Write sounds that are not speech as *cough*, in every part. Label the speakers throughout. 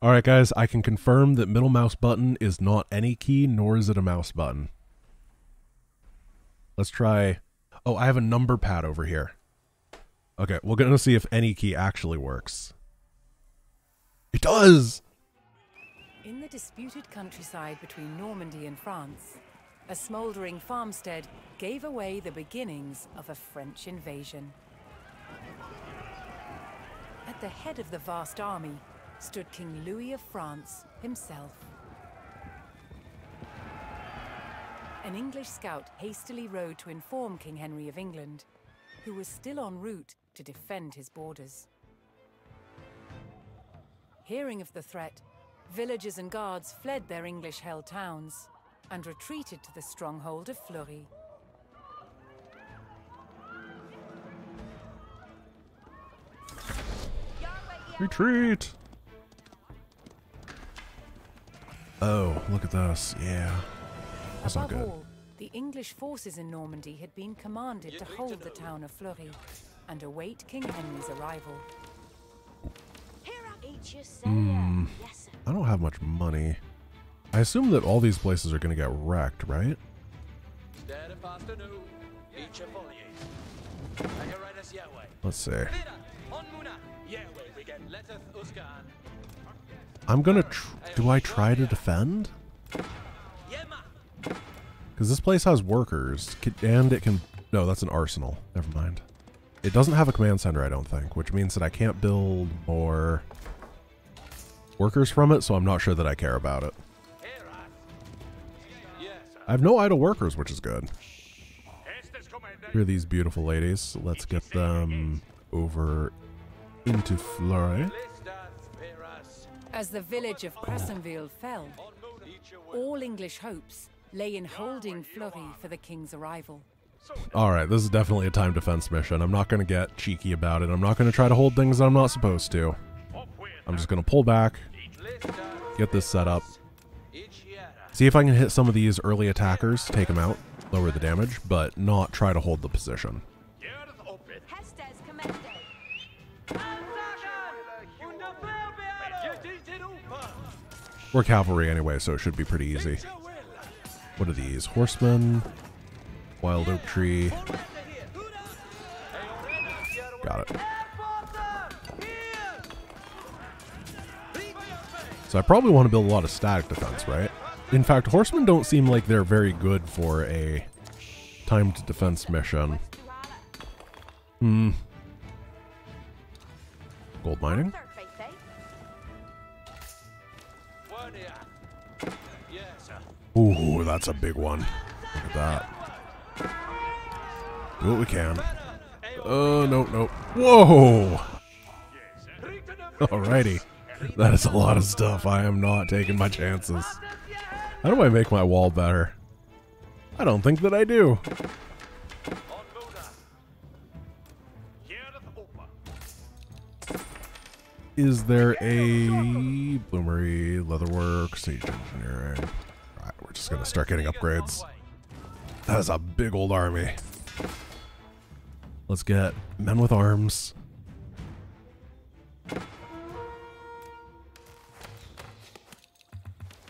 Speaker 1: All right, guys, I can confirm that middle mouse button is not any key, nor is it a mouse button. Let's try... Oh, I have a number pad over here. Okay, we're going to see if any key actually works. It does!
Speaker 2: In the disputed countryside between Normandy and France, a smouldering farmstead gave away the beginnings of a French invasion. At the head of the vast army stood King Louis of France himself. An English scout hastily rode to inform King Henry of England, who was still en route to defend his borders. Hearing of the threat, villagers and guards fled their English-held towns and retreated to the stronghold of Fleury.
Speaker 1: Retreat! Oh, look at this. Yeah.
Speaker 2: That's Above not good. All, the English forces in Normandy had been commanded to hold the town of Fleury and await King Henry's arrival.
Speaker 1: Mm. I don't have much money. I assume that all these places are going to get wrecked, right? Let's see. I'm gonna... do I try to defend? Because this place has workers, and it can... No, that's an arsenal. Never mind. It doesn't have a command center, I don't think, which means that I can't build more workers from it, so I'm not sure that I care about it. I have no idle workers, which is good. Here are these beautiful ladies. Let's get them over into Flore.
Speaker 2: As the village of Cressenville fell, all English hopes lay in holding Fleury for the king's arrival.
Speaker 1: All right, this is definitely a time defense mission. I'm not going to get cheeky about it. I'm not going to try to hold things I'm not supposed to. I'm just going to pull back, get this set up. See if I can hit some of these early attackers, take them out, lower the damage, but not try to hold the position. We're cavalry anyway, so it should be pretty easy. What are these? Horsemen, wild oak tree. Got it. So I probably want to build a lot of static defense, right? In fact, horsemen don't seem like they're very good for a timed defense mission. Hmm. Gold mining? Ooh, that's a big one. Look at that. Do what we can. Oh, uh, no, no. Whoa! *laughs* Alrighty. That is a lot of stuff. I am not taking my chances. How do I make my wall better? I don't think that I do. Is there a bloomery, leatherwork, stage engineering? All right, we're just gonna start getting upgrades. That is a big old army. Let's get men with arms.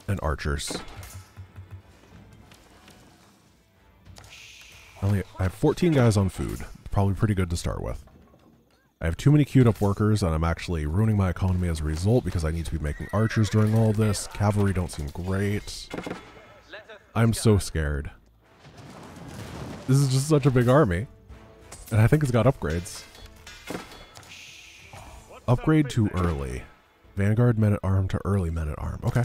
Speaker 1: And archers. I only I have 14 guys on food. Probably pretty good to start with. I have too many queued up workers, and I'm actually ruining my economy as a result because I need to be making archers during all this. Cavalry don't seem great. I'm so scared. This is just such a big army. And I think it's got upgrades. Upgrade to early. Vanguard men-at-arm to early men-at-arm. Okay.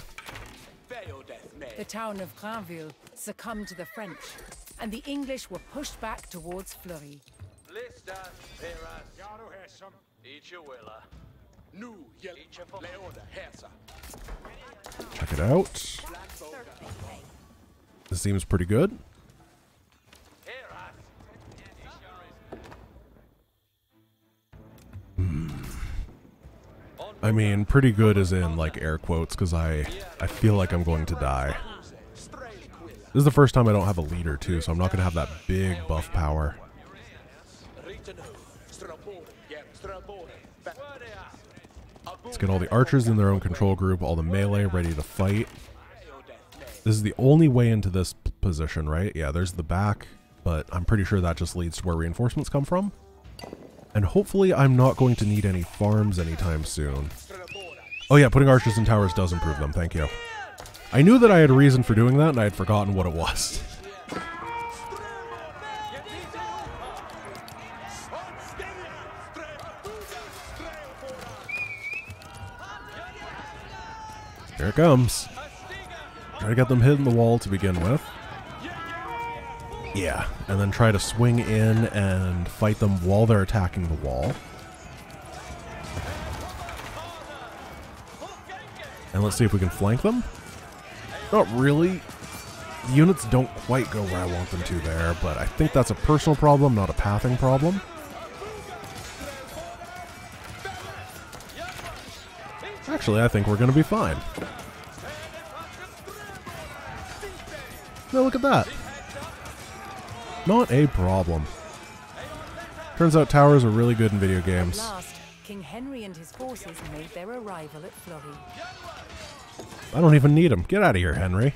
Speaker 2: The town of Grainville succumbed to the French, and the English were pushed back towards Fleury.
Speaker 1: Lista, peras. willa. Check it out. This seems pretty good. I mean, pretty good as in, like, air quotes, because I, I feel like I'm going to die. This is the first time I don't have a leader, too, so I'm not going to have that big buff power. Let's get all the archers in their own control group, all the melee ready to fight. This is the only way into this position, right? Yeah, there's the back, but I'm pretty sure that just leads to where reinforcements come from. And hopefully I'm not going to need any farms anytime soon. Oh yeah, putting archers in towers does improve them, thank you. I knew that I had a reason for doing that, and I had forgotten what it was. *laughs* Here it comes. Try to get them hitting the wall to begin with. Yeah, and then try to swing in and fight them while they're attacking the wall. And let's see if we can flank them. Not really. The units don't quite go where I want them to there, but I think that's a personal problem, not a pathing problem. Actually, I think we're going to be fine. No, look at that. Not a problem. Turns out towers are really good in video games.
Speaker 2: Last, King Henry and his forces made their arrival at Fleury.
Speaker 1: I don't even need him. Get out of here, Henry.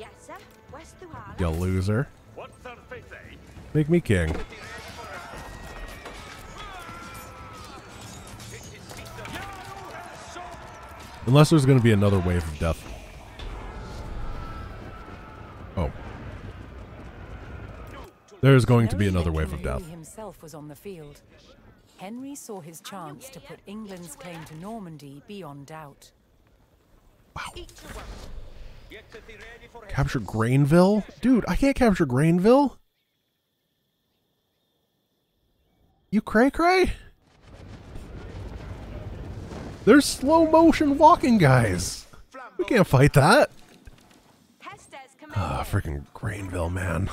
Speaker 1: Yes, sir. West you loser. Eh? Make me king. Unless there's going to be another wave of death There's going Henry to be another wave of death.
Speaker 2: himself was on the field. Henry saw his chance to put England's claim to Normandy beyond doubt. Wow.
Speaker 1: Capture Grainville? Dude, I can't capture Grainville. You cray cray? There's slow motion walking guys. We can't fight that. Ah, oh, freaking Grainville, man.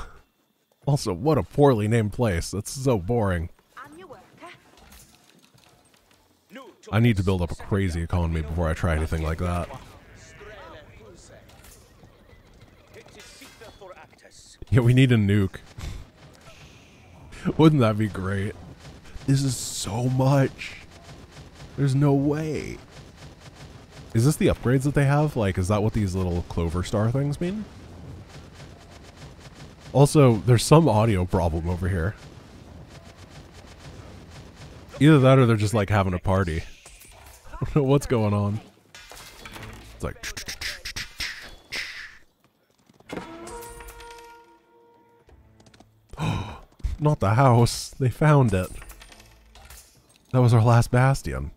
Speaker 1: Also, what a poorly named place. That's so boring. I need to build up a crazy economy before I try anything like that. Yeah, we need a nuke. *laughs* Wouldn't that be great? This is so much. There's no way. Is this the upgrades that they have? Like, is that what these little clover star things mean? Also, there's some audio problem over here. Either that or they're just like having a party. *laughs* I don't know what's going on. It's like... *gasps* Not the house. They found it. That was our last bastion.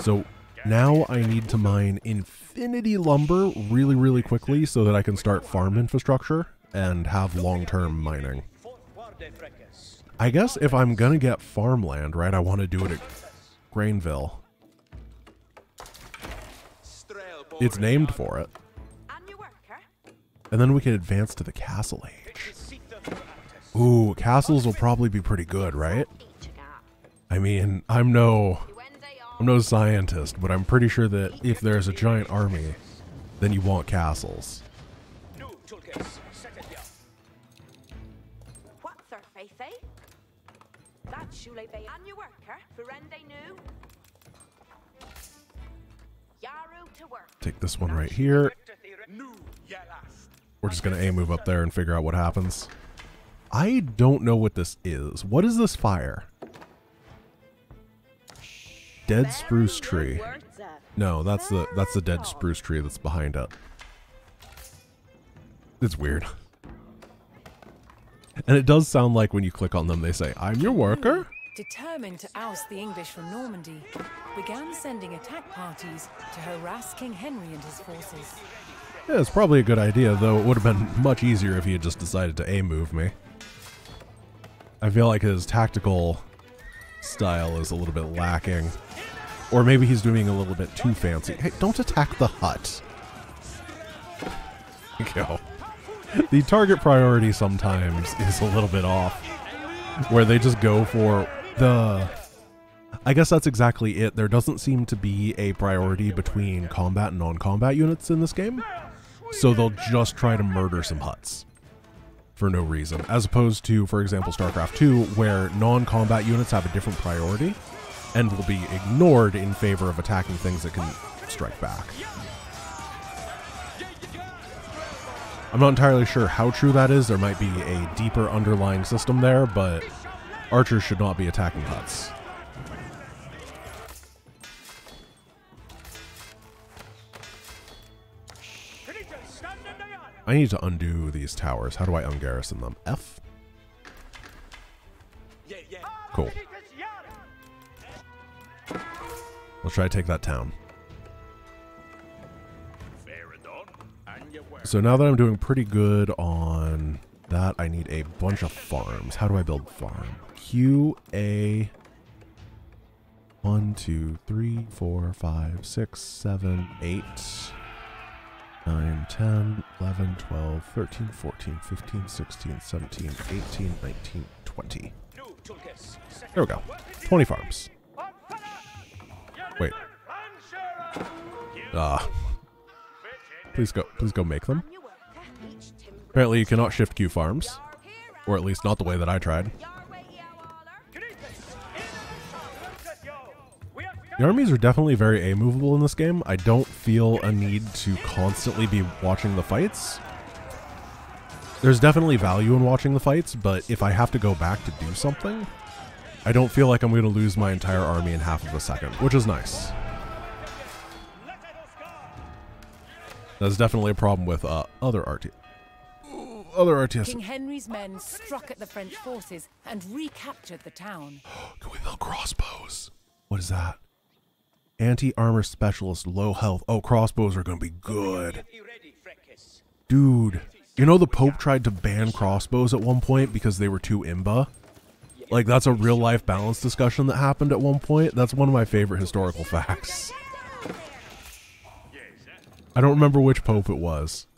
Speaker 1: So now I need to mine in affinity lumber really, really quickly so that I can start farm infrastructure and have long-term mining. I guess if I'm gonna get farmland, right, I want to do it at Grainville. It's named for it. And then we can advance to the castle age. Ooh, castles will probably be pretty good, right? I mean, I'm no I'm no scientist, but I'm pretty sure that if there's a giant army, then you want castles. Take this one right here. We're just gonna a move up there and figure out what happens. I don't know what this is. What is this fire? Dead spruce tree. No, that's the that's the dead spruce tree that's behind it. It's weird. *laughs* And it does sound like when you click on them, they say, I'm your worker?
Speaker 2: Determined to oust the English from Normandy, began sending attack parties to harass King Henry and his forces.
Speaker 1: Yeah, it's probably a good idea, though it would have been much easier if he had just decided to A-move me. I feel like his tactical style is a little bit lacking. Or maybe he's doing a little bit too fancy. Hey, don't attack the hut. Go. The target priority sometimes is a little bit off. Where they just go for the... I guess that's exactly it. There doesn't seem to be a priority between combat and non-combat units in this game. So they'll just try to murder some huts for no reason. As opposed to, for example, StarCraft 2, where non-combat units have a different priority and will be ignored in favor of attacking things that can strike back. I'm not entirely sure how true that is. There might be a deeper underlying system there, but archers should not be attacking huts. I need to undo these towers. How do I ungarrison them? F? Cool. We'll try to take that town. So now that I'm doing pretty good on that, I need a bunch of farms. How do I build farm? Q, A, 1, 2, 3, 4, 5, 6, 7, 8, 9, 10, 11, 12, 13, 14, 15, 16, 17, 18, 19, 20. There we go. 20 farms. Wait. Ah. Please go, please go make them. Apparently you cannot shift Q farms. Or at least not the way that I tried. The armies are definitely very amovable in this game. I don't feel a need to constantly be watching the fights. There's definitely value in watching the fights, but if I have to go back to do something, I don't feel like I'm going to lose my entire army in half of a second, which is nice. That's definitely a problem with uh, other RT
Speaker 2: other RTS. King Henry's men struck at the French forces and recaptured the town. *gasps* Can we build crossbows?
Speaker 1: What is that? Anti-armor specialist, low health. Oh, crossbows are going to be good. Dude, you know the Pope tried to ban crossbows at one point because they were too imba? Like that's a real life balance discussion that happened at one point. That's one of my favorite historical facts. I don't remember which pope it was.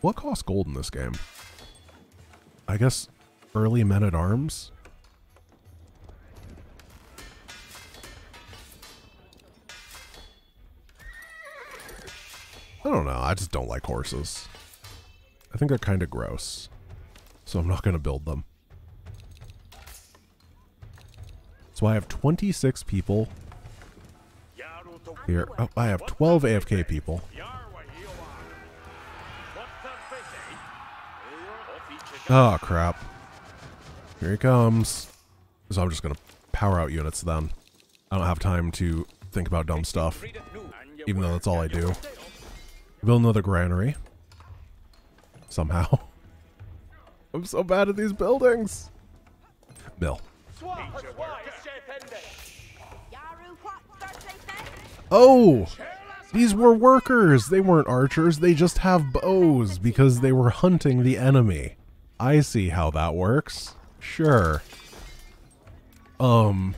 Speaker 1: What costs gold in this game? I guess early men at arms? I don't know. I just don't like horses. I think they're kind of gross, so I'm not going to build them. So I have 26 people here. Oh, I have 12 AFK people. Oh, crap. Here he comes. So I'm just going to power out units then. I don't have time to think about dumb stuff, even though that's all I do. Build another granary somehow. *laughs* I'm so bad at these buildings. Bill. Oh! These were workers! They weren't archers, they just have bows because they were hunting the enemy. I see how that works. Sure. Um...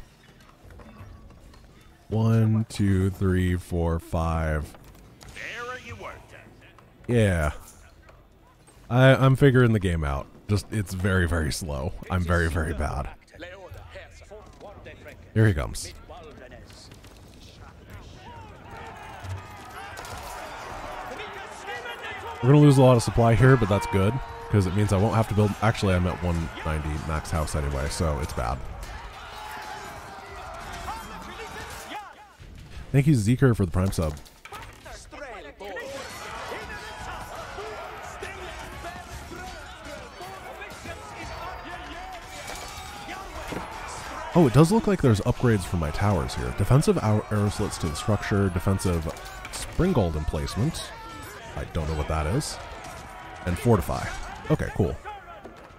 Speaker 1: One, two, three, four, five. Yeah. I, I'm figuring the game out. Just, it's very, very slow. I'm very, very bad. Here he comes. We're going to lose a lot of supply here, but that's good. Because it means I won't have to build... Actually, I'm at 190 max house anyway, so it's bad. Thank you, Zeker, for the prime sub. Oh, it does look like there's upgrades for my towers here. Defensive arrow slits to the structure, defensive Springald emplacement. I don't know what that is. And fortify. Okay, cool.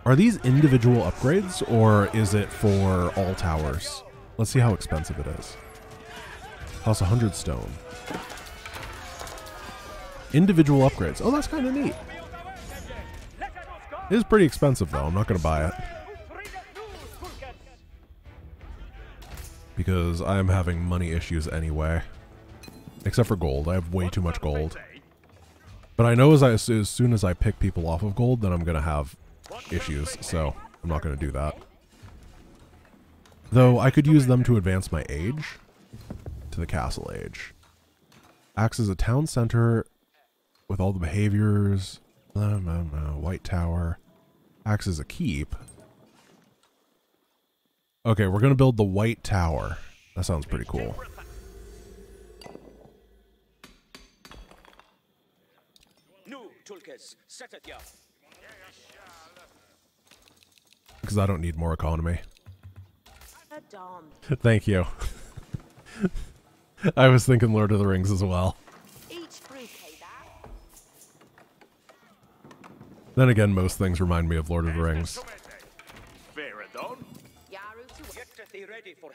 Speaker 1: Are these individual upgrades, or is it for all towers? Let's see how expensive it is. Costs 100 stone. Individual upgrades. Oh, that's kind of neat. It is pretty expensive, though. I'm not going to buy it. because I'm having money issues anyway. Except for gold. I have way too much gold. But I know as, I, as soon as I pick people off of gold, then I'm going to have issues, so I'm not going to do that. Though I could use them to advance my age to the castle age. Acts as a town center with all the behaviors. Blah, blah, blah, White Tower. Acts as a keep. Okay, we're going to build the white tower. That sounds pretty cool. Because I don't need more economy. Thank you. *laughs* I was thinking Lord of the Rings as well. Then again, most things remind me of Lord of the Rings.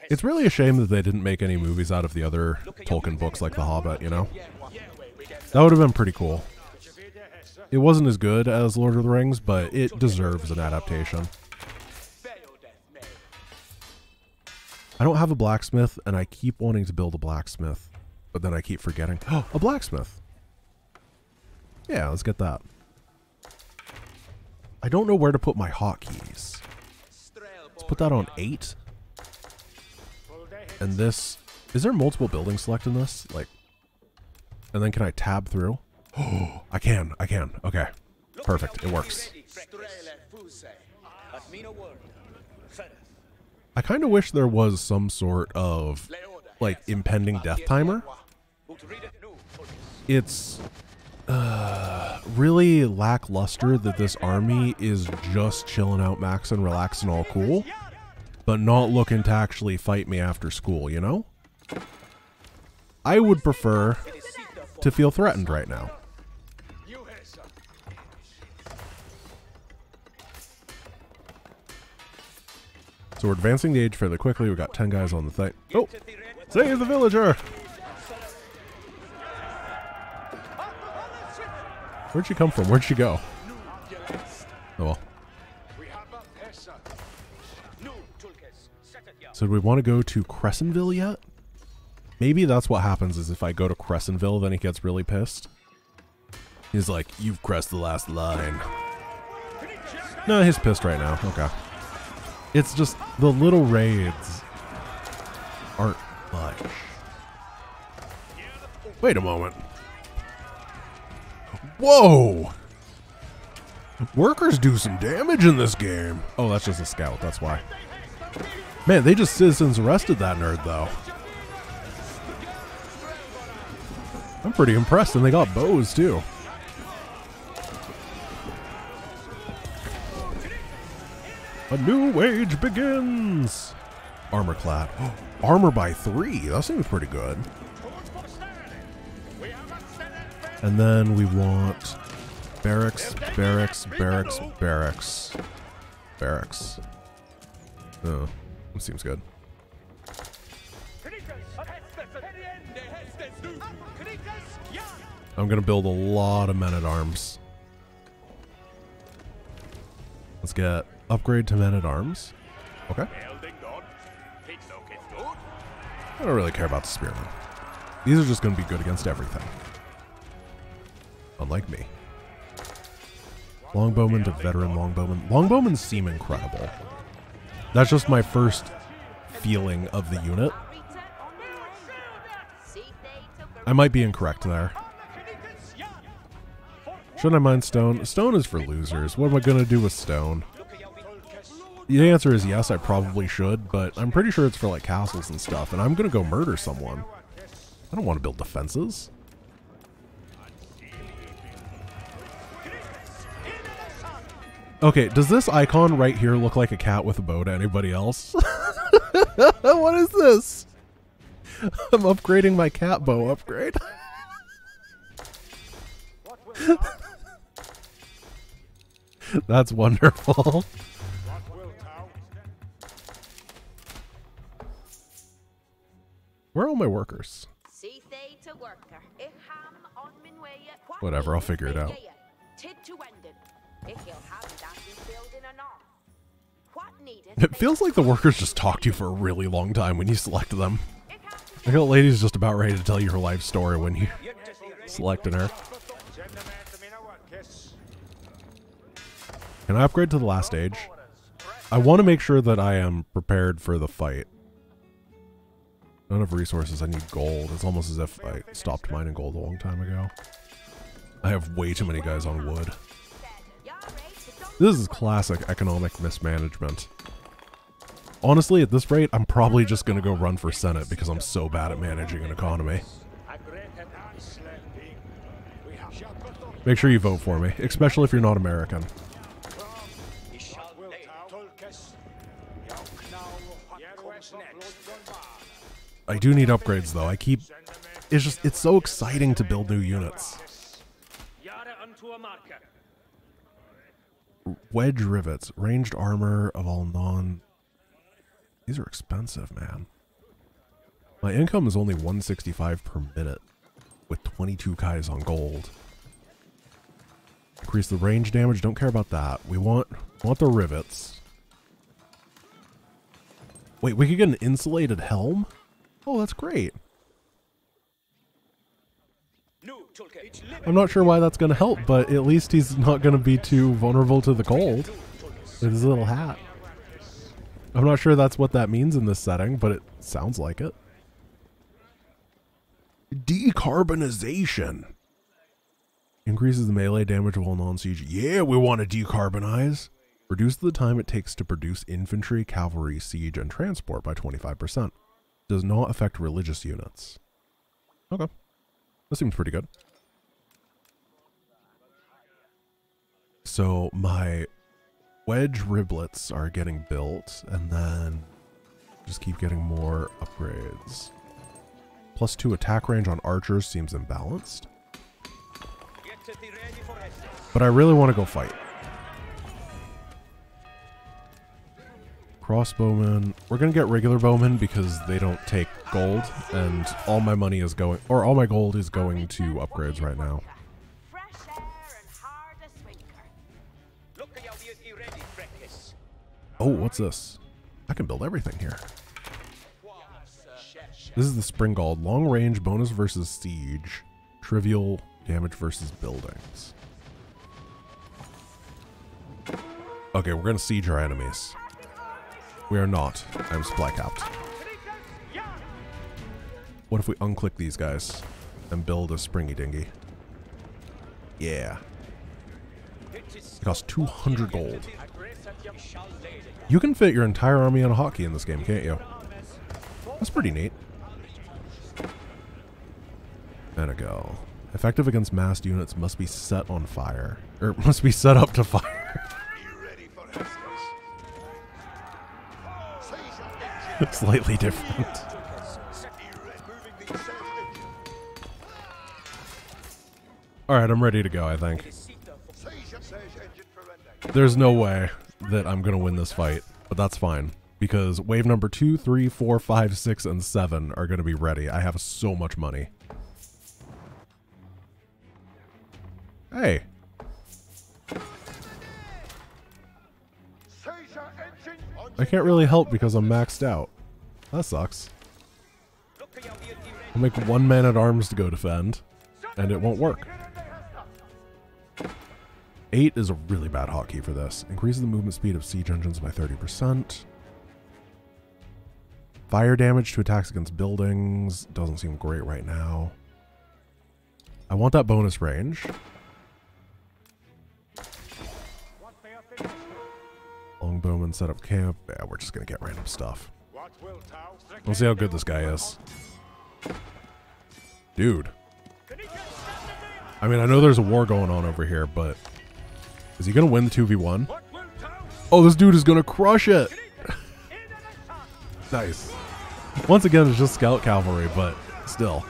Speaker 1: It's really a shame that they didn't make any movies out of the other Tolkien books like The Hobbit, you know? That would have been pretty cool. It wasn't as good as Lord of the Rings, but it deserves an adaptation. I don't have a blacksmith, and I keep wanting to build a blacksmith, but then I keep forgetting. Oh, *gasps* a blacksmith! Yeah, let's get that. I don't know where to put my hotkeys. Let's put that on 8. And this... Is there multiple buildings select in this? Like... And then can I tab through? Oh, *gasps* I can. I can. Okay. Perfect. It works. I kind of wish there was some sort of, like, impending death timer. It's uh, really lackluster that this army is just chilling out max and relaxing all cool but not looking to actually fight me after school, you know? I would prefer to feel threatened right now. So we're advancing the age fairly quickly. We've got 10 guys on the thing. Oh! Save the villager! Where'd she come from? Where'd she go? Oh well. So do we want to go to Crescentville yet? Maybe that's what happens is if I go to Crescentville, then he gets really pissed. He's like, you've crossed the last line. No, he's pissed right now. Okay. It's just the little raids aren't much. Wait a moment. Whoa! Workers do some damage in this game. Oh, that's just a scout. That's why. Man, they just citizens arrested that nerd, though. I'm pretty impressed, and they got bows, too. A new age begins! Armor clad. *gasps* armor by three. That seems pretty good. And then we want barracks, barracks, barracks, barracks. Barracks. Oh. Seems good. I'm gonna build a lot of men-at-arms. Let's get upgrade to men-at-arms. Okay. I don't really care about the spearmen. These are just gonna be good against everything. Unlike me. Longbowman to veteran longbowman. Longbowmen seem incredible. That's just my first feeling of the unit. I might be incorrect there. Shouldn't I mind stone? Stone is for losers. What am I going to do with stone? The answer is yes, I probably should, but I'm pretty sure it's for like castles and stuff, and I'm going to go murder someone. I don't want to build defenses. Okay, does this icon right here look like a cat with a bow to anybody else? *laughs* what is this? I'm upgrading my cat bow upgrade. *laughs* That's wonderful.
Speaker 2: Where are all my workers? Whatever, I'll figure it out.
Speaker 1: It feels like the workers just talked to you for a really long time when you select them. I feel the lady's just about ready to tell you her life story when you selecting her. Can I upgrade to the last stage? I want to make sure that I am prepared for the fight. None of resources, I need gold. It's almost as if I stopped mining gold a long time ago. I have way too many guys on wood. This is classic economic mismanagement. Honestly, at this rate, I'm probably just going to go run for Senate because I'm so bad at managing an economy. Make sure you vote for me, especially if you're not American. I do need upgrades though. I keep... It's just, it's so exciting to build new units wedge rivets, ranged armor of all non. These are expensive, man. My income is only 165 per minute, with 22 kais on gold. Increase the range damage. Don't care about that. We want want the rivets. Wait, we could get an insulated helm. Oh, that's great. I'm not sure why that's going to help, but at least he's not going to be too vulnerable to the cold with his little hat. I'm not sure that's what that means in this setting, but it sounds like it. Decarbonization. Increases the melee damage while non-siege. Yeah, we want to decarbonize. Reduce the time it takes to produce infantry, cavalry, siege, and transport by 25%. Does not affect religious units. Okay. That seems pretty good. So my wedge riblets are getting built and then just keep getting more upgrades. Plus two attack range on archers seems imbalanced. But I really want to go fight. Crossbowmen. We're going to get regular bowmen because they don't take gold. And all my money is going... Or all my gold is going to upgrades right now. Oh, what's this? I can build everything here. This is the Springald. Long range bonus versus siege. Trivial damage versus buildings. Okay, we're going to siege our enemies. We are not. I'm supply capped. What if we unclick these guys and build a springy dingy? Yeah. It costs 200 gold. You can fit your entire army on a hotkey in this game, can't you? That's pretty neat. go. Effective against massed units must be set on fire. Or er, *laughs* must be set up to fire. *laughs* Slightly different. Alright, I'm ready to go, I think. There's no way that I'm going to win this fight, but that's fine. Because wave number two, three, four, five, six, and 7 are going to be ready. I have so much money. Hey. I can't really help because I'm maxed out. That sucks. I'll make one man-at-arms to go defend, and it won't work. 8 is a really bad hotkey for this. Increases the movement speed of siege engines by 30%. Fire damage to attacks against buildings doesn't seem great right now. I want that bonus range. Longbowman set up camp. Yeah, we're just going to get random stuff. We'll see how good this guy is. Dude. I mean, I know there's a war going on over here, but is he going to win the 2v1? Oh, this dude is going to crush it. *laughs* nice. Once again, it's just scout cavalry, but still.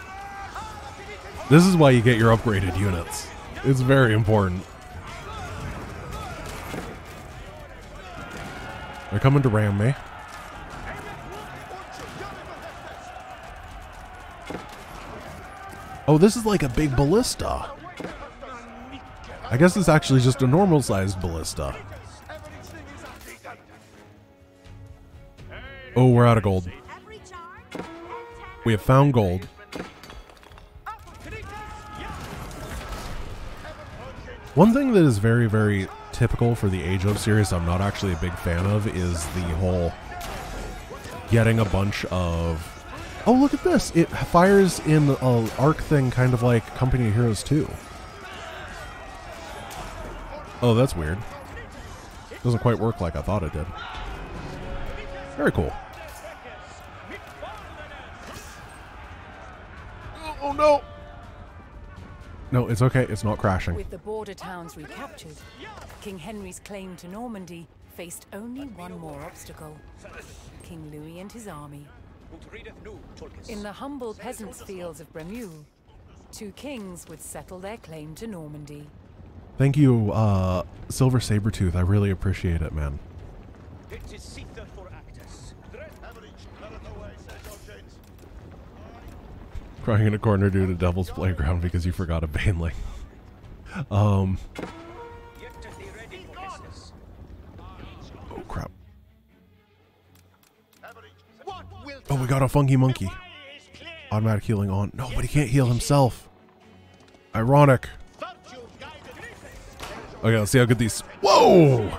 Speaker 1: This is why you get your upgraded units. It's very important. They're coming to ram me. Oh, this is like a big ballista. I guess it's actually just a normal sized ballista. Oh, we're out of gold. We have found gold. One thing that is very, very typical for the Age of series I'm not actually a big fan of is the whole getting a bunch of... Oh, look at this! It fires in an arc thing kind of like Company of Heroes 2. Oh, that's weird. Doesn't quite work like I thought it did. Very cool.
Speaker 2: Oh, oh no!
Speaker 1: No, it's okay. It's not crashing. With
Speaker 2: the border towns recaptured, King Henry's claim to Normandy faced only one more obstacle. King Louis and his army. In the humble peasants' fields of Bremule, two kings would settle their claim to Normandy.
Speaker 1: Thank you, uh, Silver Sabretooth. I really appreciate it, man. Crying in a corner due to Devil's Playground because you forgot a Baneling. um. Oh, crap. Oh, we got a Funky Monkey. Automatic healing on. No, but he can't heal himself. Ironic. Okay, let's see how good these. Whoa!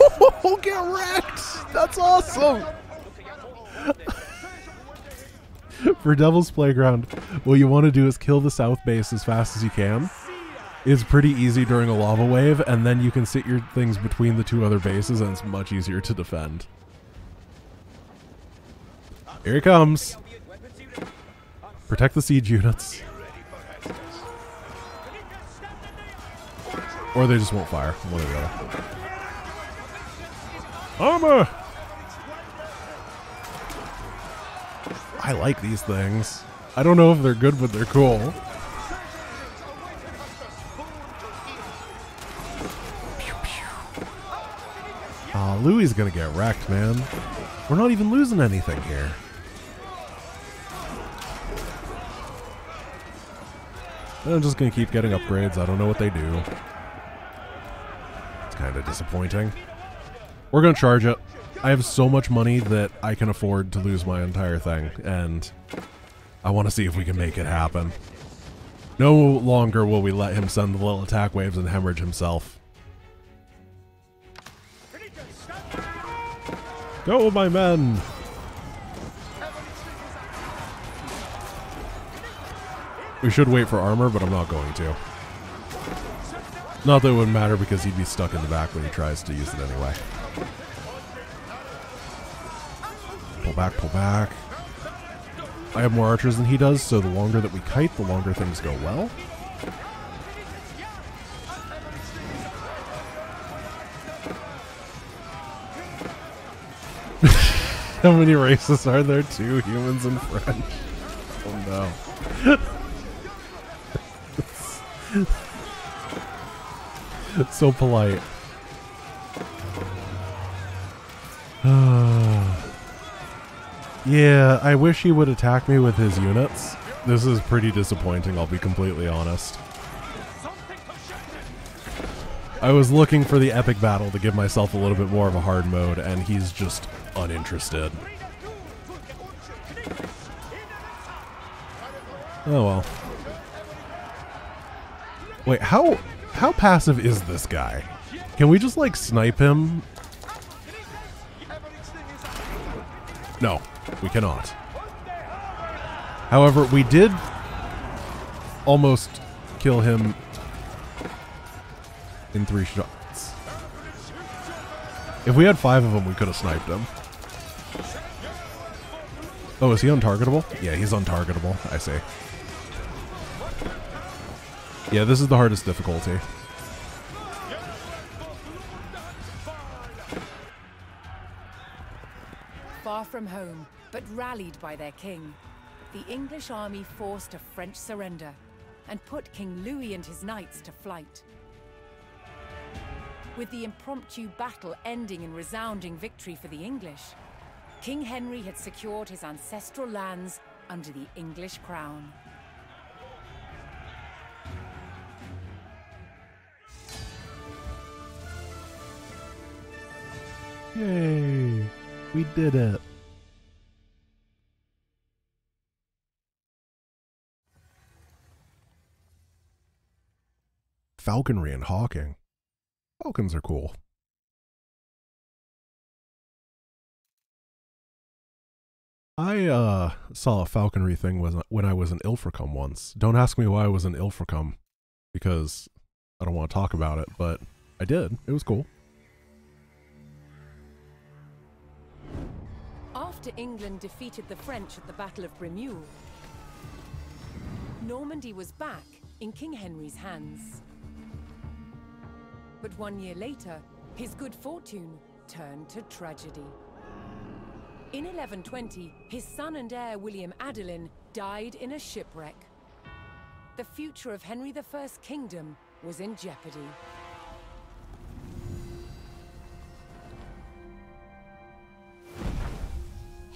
Speaker 1: Oh, *laughs* Get wrecked! That's awesome! *laughs* For Devil's Playground, what you want to do is kill the south base as fast as you can. It's pretty easy during a lava wave, and then you can sit your things between the two other bases, and it's much easier to defend. Here he comes. Protect the siege units. Or they just won't fire. One or the other. Armor! I like these things. I don't know if they're good, but they're cool. Uh, Louis gonna get wrecked, man. We're not even losing anything here. I'm just gonna keep getting upgrades. I don't know what they do disappointing. We're going to charge it. I have so much money that I can afford to lose my entire thing, and I want to see if we can make it happen. No longer will we let him send the little attack waves and hemorrhage himself. Go, my men! We should wait for armor, but I'm not going to. Not that it would matter because he'd be stuck in the back when he tries to use it anyway. Pull back, pull back. I have more archers than he does, so the longer that we kite, the longer things go well. *laughs* How many races are there? Two humans and French. Oh no. *laughs* *laughs* so polite. *sighs* yeah, I wish he would attack me with his units. This is pretty disappointing, I'll be completely honest. I was looking for the epic battle to give myself a little bit more of a hard mode, and he's just uninterested. Oh well. Wait, how how passive is this guy? Can we just, like, snipe him? No, we cannot. However, we did almost kill him in three shots. If we had five of them, we could have sniped him. Oh, is he untargetable? Yeah, he's untargetable. I see. Yeah, this is the hardest difficulty.
Speaker 2: Far from home, but rallied by their king, the English army forced a French surrender and put King Louis and his knights to flight. With the impromptu battle ending in resounding victory for the English, King Henry had secured his ancestral lands under the English crown.
Speaker 1: Yay! We did it!
Speaker 2: Falconry and hawking. Falcons are cool.
Speaker 1: I uh, saw a falconry thing when I was in Ilfracombe once. Don't ask me why I was in Ilfracombe, because I don't want to talk about it, but I did. It was cool.
Speaker 2: after England defeated the French at the Battle of Bremule, Normandy was back in King Henry's hands. But one year later, his good fortune turned to tragedy. In 1120, his son and heir William Adelin died in a shipwreck. The future of Henry I's kingdom was in jeopardy.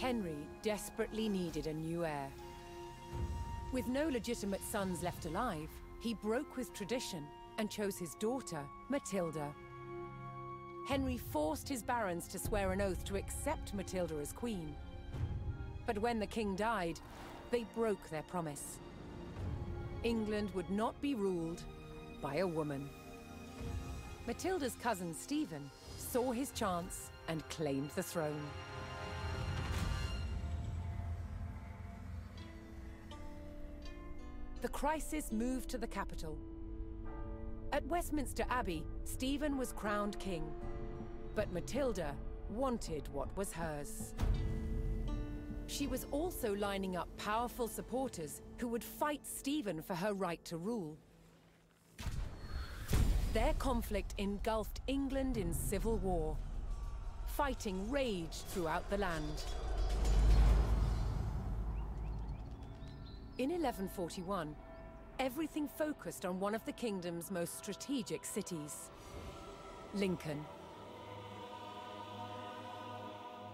Speaker 2: Henry desperately needed a new heir. With no legitimate sons left alive, he broke with tradition and chose his daughter, Matilda. Henry forced his barons to swear an oath to accept Matilda as queen. But when the king died, they broke their promise. England would not be ruled by a woman. Matilda's cousin Stephen saw his chance and claimed the throne. crisis moved to the capital. At Westminster Abbey, Stephen was crowned king. But Matilda wanted what was hers. She was also lining up powerful supporters who would fight Stephen for her right to rule. Their conflict engulfed England in civil war. Fighting raged throughout the land. In 1141, everything focused on one of the kingdom's most strategic cities, Lincoln.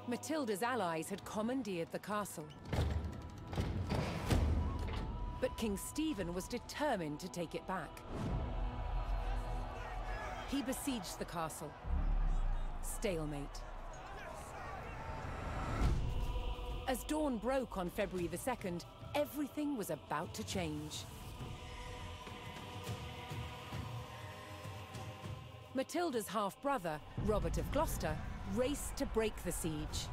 Speaker 2: Matilda's allies had commandeered the castle. But King Stephen was determined to take it back. He besieged the castle. Stalemate. As dawn broke on February the 2nd, everything was about to change. Matilda's half-brother, Robert of Gloucester, raced to break the siege.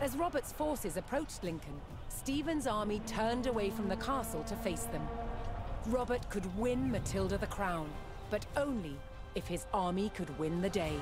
Speaker 2: As Robert's forces approached Lincoln, Stephen's army turned away from the castle to face them. Robert could win Matilda the crown, but only if his army could win the day.